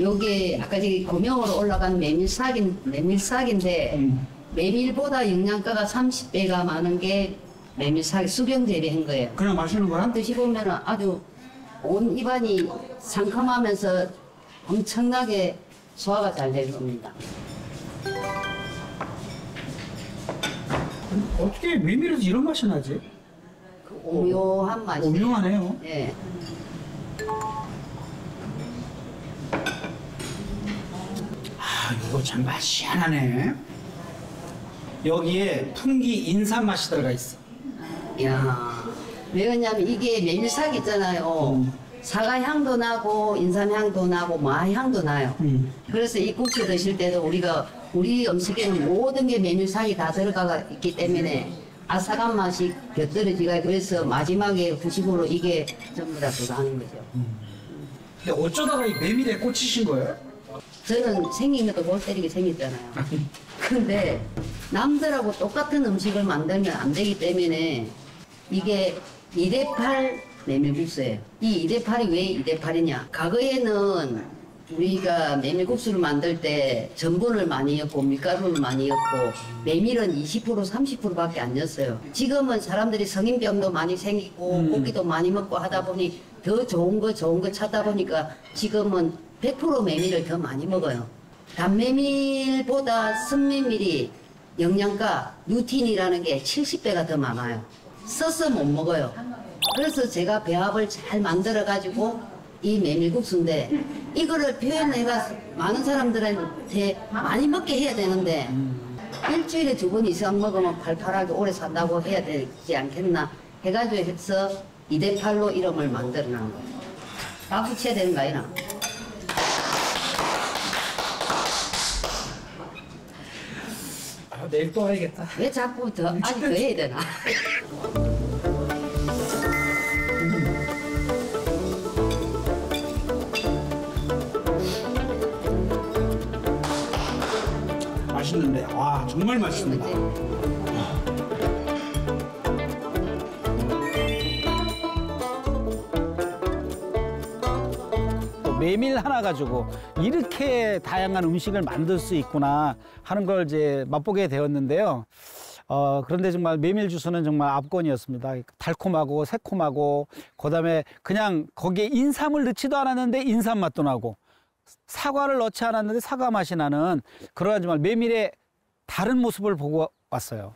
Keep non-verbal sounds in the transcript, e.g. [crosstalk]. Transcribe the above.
요게 아까 저기 고명으로 올라간 메밀싹인 메밀싹인데 음. 메밀보다 영양가가 30배가 많은 게 메밀싹 수병 재배한 거예요. 그냥 마시는 거야? 드시보면 아주 온 입안이 상큼하면서 엄청나게 소화가 잘될 겁니다. 어떻게 메밀에서 이런 맛이 나지? 그 오묘한 맛이. 오묘하네요. 예. 아, 이거 참 맛이 하나네. 여기에 풍기 인삼 맛이 들어가 있어. 야. 왜 그러냐면 이게 메밀싹 있잖아요. 음. 사과 향도 나고 인삼 향도 나고 마 향도 나요. 음. 그래서 이 국수 드실 때도 우리가 우리 음식에는 모든 게 메밀향이 다 들어가 있기 때문에 아삭한 맛이 곁들여지가 그래서 마지막에 후식으로 이게 전부 다 들어가는 거죠. 근데 어쩌다가 이 메밀에 꽂히신 거예요? 저는 생긴 것도 골 때리게 생겼잖아요. [laughs] 근데 남들하고 똑같은 음식을 만들면 안 되기 때문에 이게 2대8 메밀국수예요. 이 2대8이 왜 2대8이냐? 과거에는 우리가 메밀국수를 만들 때 전분을 많이 넣고 밀가루를 많이 넣고 메밀은 20% 30%밖에 안 넣었어요. 지금은 사람들이 성인병도 많이 생기고 음. 고기도 많이 먹고 하다 보니 더 좋은 거 좋은 거 찾다 보니까 지금은 100% 메밀을 더 많이 먹어요. 단메밀보다 쓴메밀이 영양가 루틴이라는 게 70배가 더 많아요. 써서 못 먹어요. 그래서 제가 배합을 잘 만들어 가지고 이 메밀국수인데 이거를 표현해가 많은 사람들한테 많이 먹게 해야 되는데 일주일에 두 번 이상 먹으면 팔팔하게 오래 산다고 해야 되지 않겠나 해가지고 해서 2대8로 이름을 만들어 놓은 거예요. 박수 쳐야 되는 거 아니나? 내일 또 와야겠다. 왜 자꾸 더 아직 더 [laughs] 해야 되나? 맛있는데, 와, 정말 맛있습니다. 메밀 하나 가지고 이렇게 다양한 음식을 만들 수 있구나 하는 걸 이제 맛보게 되었는데요. 어, 그런데 정말 메밀 주스는 정말 압권이었습니다. 달콤하고 새콤하고 그다음에 그냥 거기에 인삼을 넣지도 않았는데 인삼 맛도 나고 사과를 넣지 않았는데 사과 맛이 나는 그러한 정말 메밀의 다른 모습을 보고 왔어요.